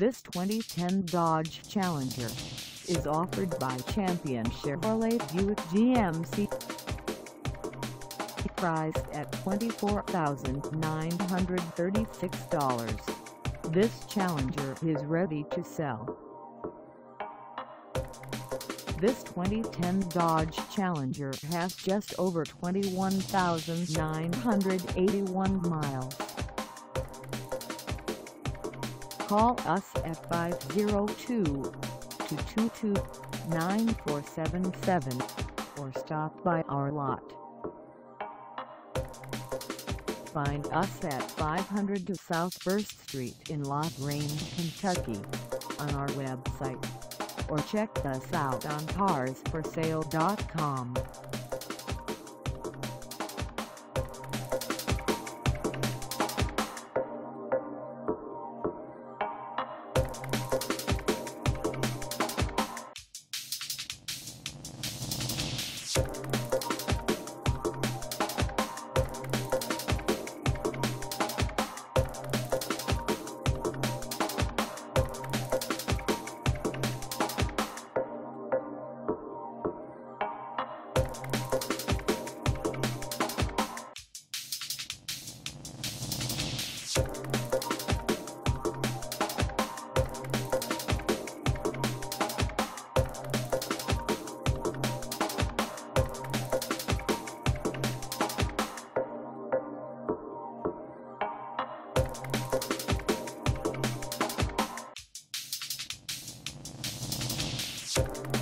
This 2010 Dodge Challenger is offered by Champion Chevrolet Buick GMC. Priced at $24,936, this Challenger is ready to sell. This 2010 Dodge Challenger has just over 21,981 miles. Call us at 502-222-9477 or stop by our lot. Find us at 500 South 1st Street in Grange, Kentucky on our website or check us out on carsforsale.com. Thank